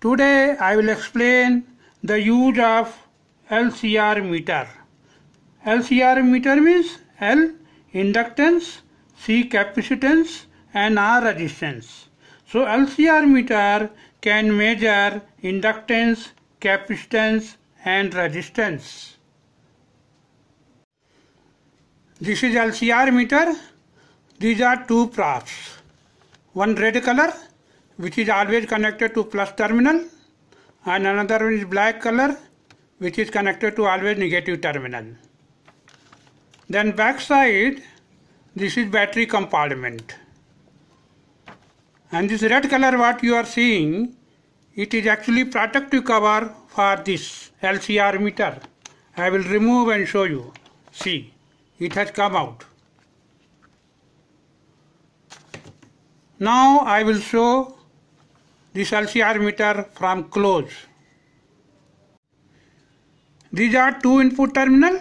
Today I will explain the use of LCR meter. LCR meter means L inductance, C capacitance and R resistance. So LCR meter can measure inductance, capacitance and resistance. This is LCR meter. These are two probes. One red color which is always connected to plus terminal and another one is black color which is connected to always negative terminal. Then back side this is battery compartment and this red color what you are seeing it is actually protective cover for this LCR meter. I will remove and show you. See it has come out. Now I will show this LCR meter from close. These are two input terminal.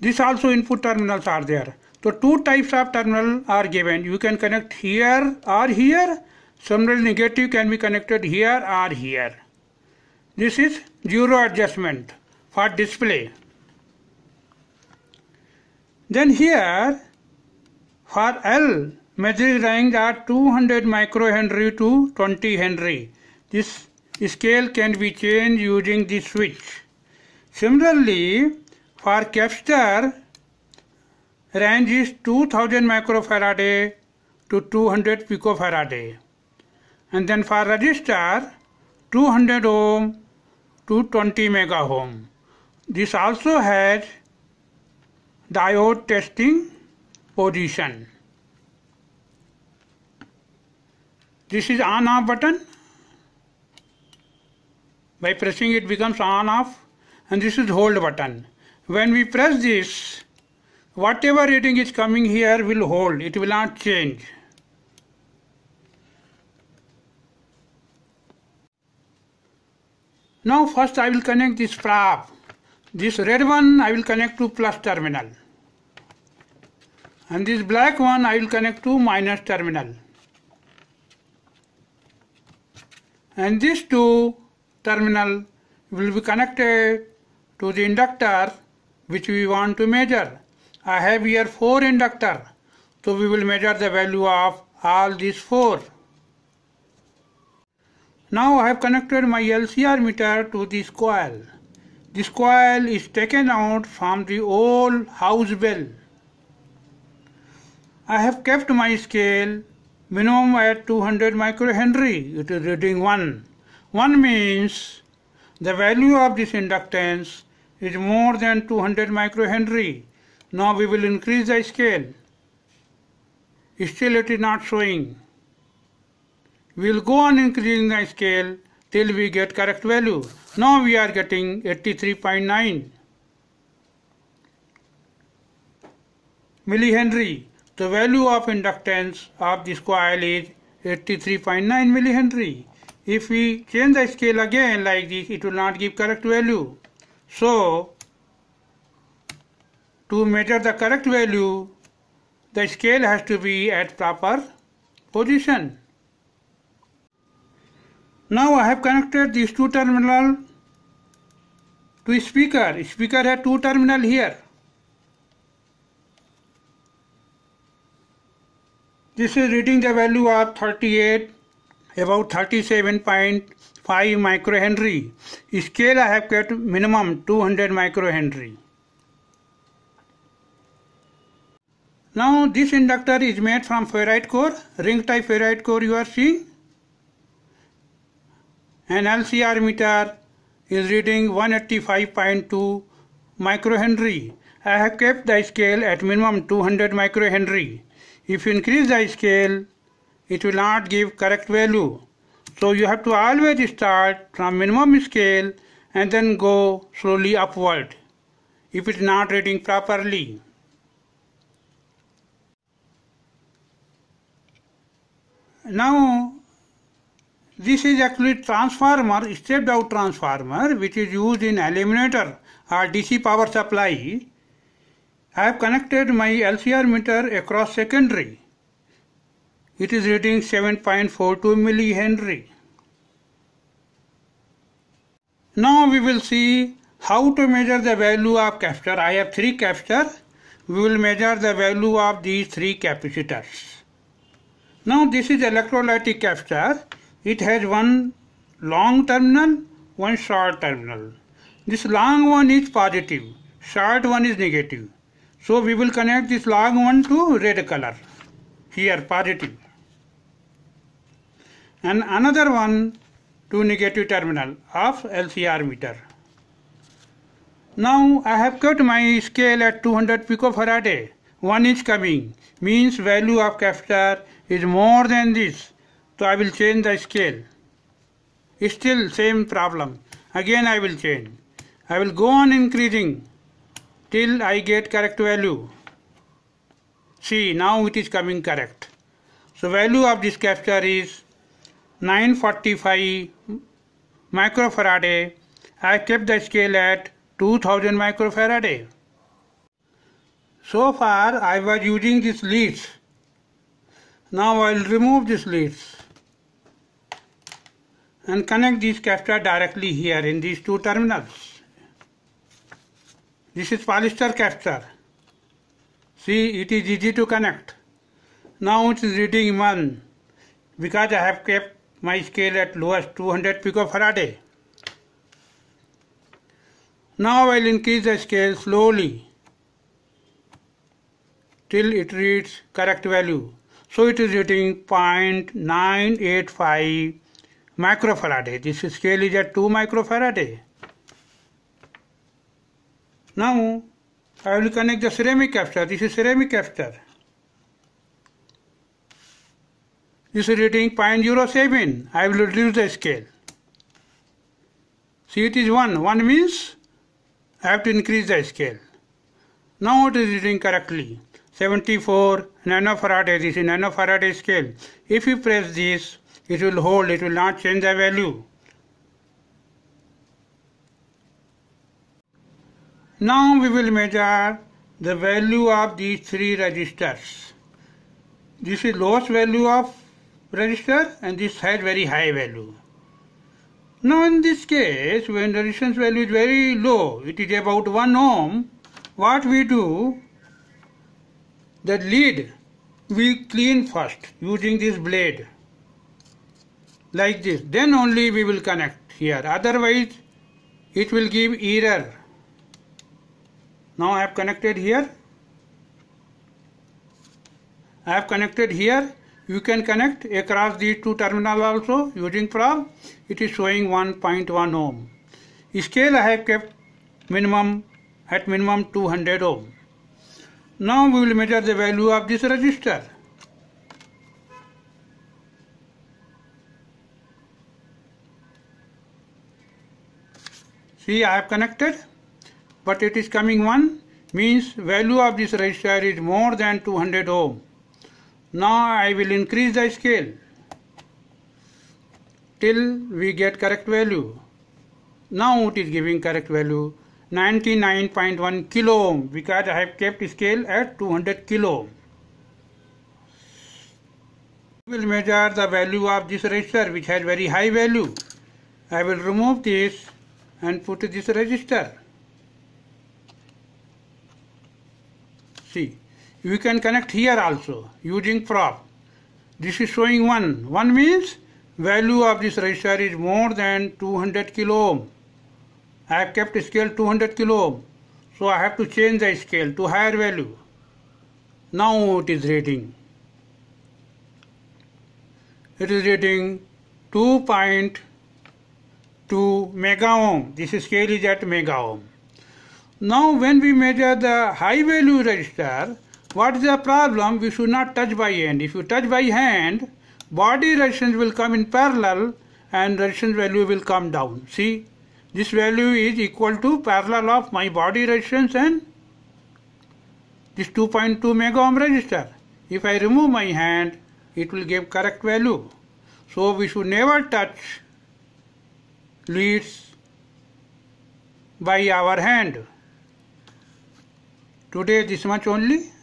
This also input terminals are there. So two types of terminal are given. You can connect here or here. Similarly negative can be connected here or here. This is zero adjustment for display. Then here for L measuring range are 200 microhenry to 20 henry. This scale can be changed using this switch. Similarly, for capacitor, range is 2000 microfarad to 200 picofarad. And then for resistor, 200 ohm to 20 mega ohm. This also has diode testing position. This is on off button. By pressing it becomes on off and this is hold button. When we press this, whatever reading is coming here will hold, it will not change. Now first I will connect this probe. This red one I will connect to plus terminal. And this black one I will connect to minus terminal. And these two terminal will be connected to the inductor which we want to measure. I have here four inductor so we will measure the value of all these four. Now I have connected my LCR meter to this coil. This coil is taken out from the old house bell. I have kept my scale minimum at 200 microhenry it is reading 1 1 means the value of this inductance is more than 200 microhenry. Now we will increase the scale. Still it is not showing. We will go on increasing the scale till we get correct value. Now we are getting 83.9 millihenry the value of inductance of this coil is 83.9 millihenry. If we change the scale again like this, it will not give correct value. So, to measure the correct value, the scale has to be at proper position. Now I have connected these two terminals to speaker. Speaker has two terminal here. This is reading the value of 38, about 37.5 microhenry. Scale I have kept minimum 200 microhenry. Now this inductor is made from ferrite core, ring type ferrite core you are seeing. An LCR meter is reading 185.2 microhenry. I have kept the scale at minimum 200 microhenry. If you increase the scale, it will not give correct value. So you have to always start from minimum scale and then go slowly upward if it is not reading properly. Now this is actually transformer, step-down transformer which is used in eliminator or DC power supply I have connected my LCR meter across secondary. It is reading 7.42 millihenry. Now we will see how to measure the value of capacitor. I have three capacitors. We will measure the value of these three capacitors. Now this is electrolytic capacitor. It has one long terminal, one short terminal. This long one is positive, short one is negative. So we will connect this long one to red color. Here. And another one to negative terminal of LCR meter. Now I have cut my scale at 200 picofarad. One is coming means value of capacitor is more than this. So I will change the scale. Still same problem. Again I will change. I will go on increasing till I get correct value. See now it is coming correct. So value of this capacitor is 945 microfarad. I kept the scale at 2000 microfarad. So far I was using this leads. Now I will remove this leads and connect this capacitor directly here in these two terminals. This is polyester capacitor. See it is easy to connect. Now it is reading 1 because I have kept my scale at lowest 200 picofarad. Now I will increase the scale slowly till it reads correct value. So it is reading 0.985 microfarad. This scale is at 2 microfarad. Now I will connect the ceramic capacitor. This is ceramic capacitor. This is reading 0.07. I will reduce the scale. See it is 1. 1 means I have to increase the scale. Now it is reading correctly. 74 nanofarad this is nanofarad scale. If you press this, it will hold, it will not change the value. Now we will measure the value of these three resistors. This is lowest value of resistor and this has very high value. Now in this case, when the resistance value is very low, it is about 1 ohm, what we do, the lead we clean first using this blade. Like this. Then only we will connect here. Otherwise it will give error now I have connected here. I have connected here. You can connect across these two terminals also using probe it is showing 1.1 ohm. Scale I have kept minimum at minimum 200 ohm. Now we will measure the value of this resistor. See I have connected but it is coming 1 means value of this resistor is more than 200 ohm. Now I will increase the scale till we get correct value. Now it is giving correct value 99.1 kilo ohm because I have kept scale at 200 kilo ohm. We will measure the value of this resistor which has very high value. I will remove this and put this resistor. See, you can connect here also using probe. This is showing 1. 1 means value of this resistor is more than 200 kilo ohm. I have kept scale 200 kilo ohm. So I have to change the scale to higher value. Now it is reading. It is reading 2.2 mega ohm. This scale is at mega ohm. Now when we measure the high value resistor, what is the problem? We should not touch by hand. If you touch by hand, body resistance will come in parallel and resistance value will come down. See? This value is equal to parallel of my body resistance and this 2.2 mega ohm resistor. If I remove my hand, it will give correct value. So we should never touch leads by our hand. Today this much only.